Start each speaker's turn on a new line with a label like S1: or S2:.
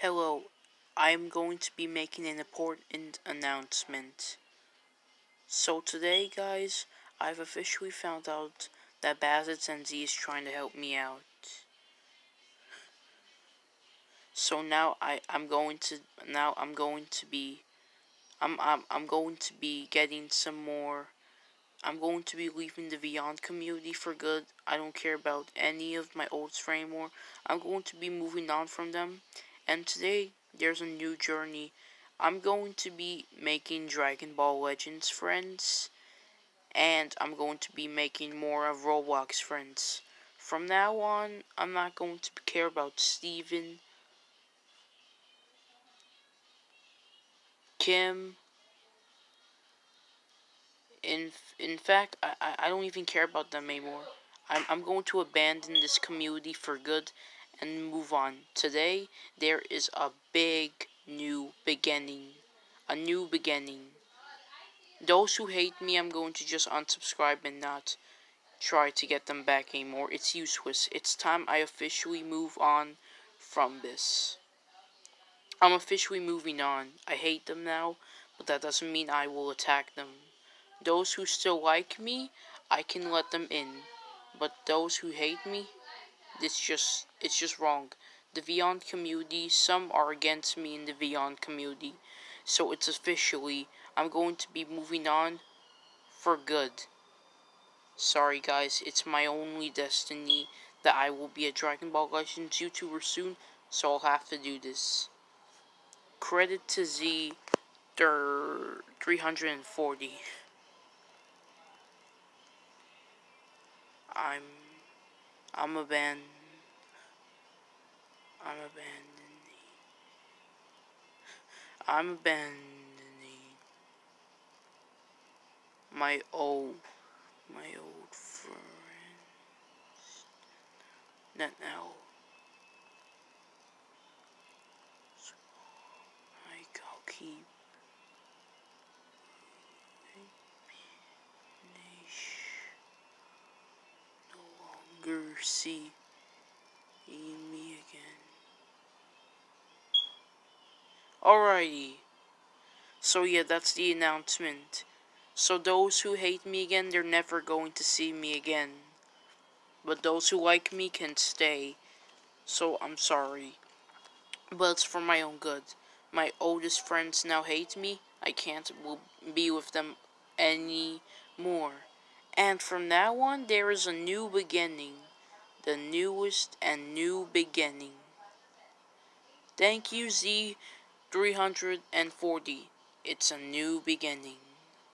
S1: Hello, I'm going to be making an important announcement. So today, guys, I've officially found out that Bazits Z is trying to help me out. So now I I'm going to now I'm going to be I'm I'm I'm going to be getting some more I'm going to be leaving the Vyond community for good. I don't care about any of my old anymore. I'm going to be moving on from them. And today, there's a new journey. I'm going to be making Dragon Ball Legends friends. And I'm going to be making more of Roblox friends. From now on, I'm not going to care about Steven, Kim, in in fact, I, I don't even care about them anymore. I'm, I'm going to abandon this community for good and move on. Today, there is a big new beginning. A new beginning. Those who hate me, I'm going to just unsubscribe and not try to get them back anymore. It's useless. It's time I officially move on from this. I'm officially moving on. I hate them now, but that doesn't mean I will attack them. Those who still like me, I can let them in. But those who hate me, it's just it's just wrong. The Vyond community, some are against me in the Vyond community. So it's officially I'm going to be moving on for good. Sorry guys, it's my only destiny that I will be a Dragon Ball Legends YouTuber soon, so I'll have to do this. Credit to Z 340. I'm I'm abandoned. I'm abandoning. I'm abandoning my old my old friends. Not now. So I will keep see me again. Alrighty. So yeah, that's the announcement. So those who hate me again, they're never going to see me again. But those who like me can stay. So I'm sorry. But it's for my own good. My oldest friends now hate me. I can't be with them anymore. And from now on, there is a new beginning the newest and new beginning. Thank you, Z340. It's a new beginning.